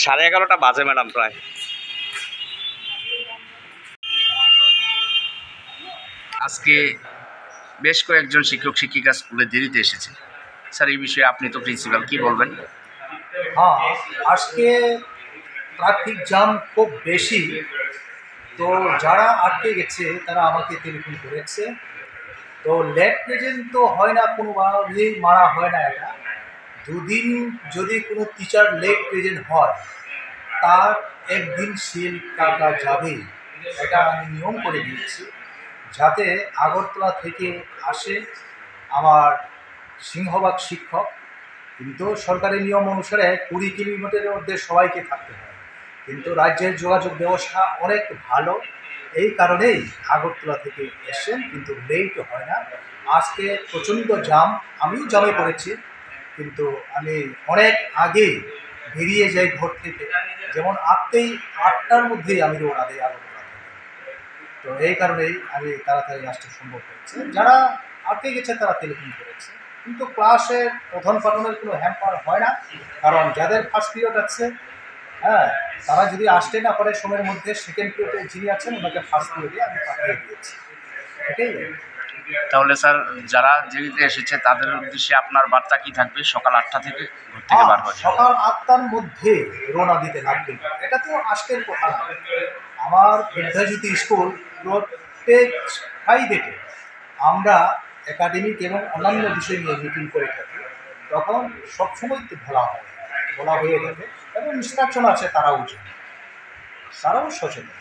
সাড়ে এগারোটা বাজে ম্যাডাম প্রায়। আজকে বেশ কয়েকজন শিক্ষক শিক্ষিকা স্কুলে দেরিতে এসেছে। স্যার এই বিষয়ে আপনি তো প্রিন্সিপাল কি বলবেন? হ্যাঁ আজকে ট্রাফিক জ্যাম খুব বেশি। তো যারা আটকে গেছে তারা আমাকে টেলিফোন করেছে। তো লেট প্রেজেন্ট তো হয় না কোনোভাবেই মারা হয় না এটা। দুদিন যদি কোনো টিচার লেট প্রেজেন্ট হয়, তার একদিন সেল কাটা যাবে। এটা আমি নিয়ম করে দিয়েছি। যাতে আগরতলা থেকে আসে আমার সিংহবাগ শিক্ষক, কিন্তু সরকারি নিয়ম অনুসারে কুড়ি কিলোমিটারের মধ্যে সবাইকে থাকতে হয়। কিন্তু রাজ্যের যোগাযোগ ব্যবস্থা অনেক ভালো। এই কারণেই আগরতলা থেকে এসছেন, কিন্তু লেট হয় না। আজকে প্রচণ্ড জাম আমিও জামে পড়েছি। কিন্তু আমি অনেক আগে বেরিয়ে যাই ঘর থেকে যেমন আটতেই আটটার মধ্যেই আমি দিই আগরতলা থেকে তো এই কারণেই আমি তাড়াতাড়ি আসতে সম্ভব হয়েছে। যারা আটকে গেছে তারা টেলিফোন করেছে। কিন্তু ক্লাসে প্রধান পাঠনের কোনো হ্যাম্পার হয় না। কারণ যাদের ফার্স্ট পিরিয়ড আছে হ্যাঁ তারা যদি আসতে না পারে সময়ের মধ্যে সেকেন্ড পিরিয়ডে যিনি আছেন, ওনাকে ফার্স্ট পিরিয়ডে আমি পাঠিয়ে দিয়েছি। এটাই তাহলে স্যার যারা দেরিতে এসেছে তাদের উদ্দেশ্যে আপনার বার্তা কি থাকবে? সকাল আটটা থেকে ঘর থেকে বার হয়ে সকাল আটটার মধ্যে রোনা দিতে লাগবে। এটা তো আজকের কথা। আমার বিদ্যাজ্যোতি স্কুল প্রত্যেক ফ্রাইডেতে আমরা একাডেমিক এবং অন্যান্য বিষয় নিয়ে মিটিং করে থাকি। তখন সবসময় তো বলা হয়। বলা হয়ে থাকে এবং ইনস্ট্রাকশন আছে তারাও জানে। তারাও সচেতন।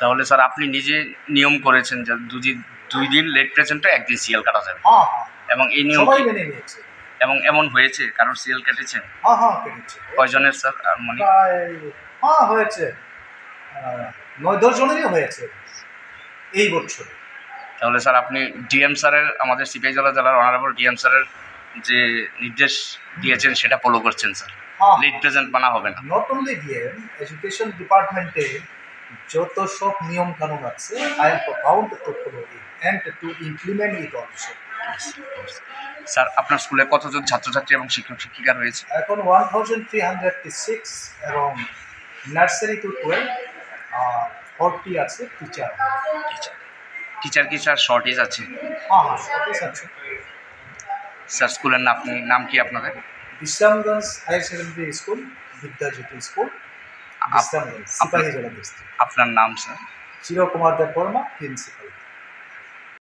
তাহলে স্যার আপনি নিজে নিয়ম করেছেন যে দুদিন দুই দিন লেট প্রেজেন্টে একদিন সিএল কাটা যাবে। হ্যাঁ হ্যাঁ। এবং এই নিয়ম এবং এমন হয়েছে কারণ সিএল কেটেছেন হ্যাঁ কয়জনের স্যার? আর মানে হ্যাঁ হয়েছে। নয় দশ জনেরই হয়েছে এই বছরে। তাহলে স্যার আপনি ডিএম স্যারের আমাদের সিপাহীজলা জেলার অনারেবল ডিএম স্যারের যে নির্দেশ দিয়েছেন সেটা ফলো করছেন স্যার। লেট প্রেজেন্ট বানা হবে না। নট অনলি ডিএম এডুকেশন ডিপার্টমেন্টে যত সব নিয়ম কানুন আছে I am bound to follow and to implement it also sir আপনার স্কুলে কতজন ছাত্রছাত্রী এবং শিক্ষক শিক্ষিকা রয়েছে? এখন one thousand three hundred six এবং নার্সারি টু টুয়েলভ ফোরটি আছে টিচার টিচার টিচার কি স্যার শর্টেজ আছে? হ্যাঁ হ্যাঁ শর্টেজ আছে। স্যার স্কুলের নাম নাম কি আপনাদের? Bishramganj higher secondary school Bidyajyoti school আপনার নাম স্যার? চিরকুমার দেব বর্মা প্রিন্সিপাল।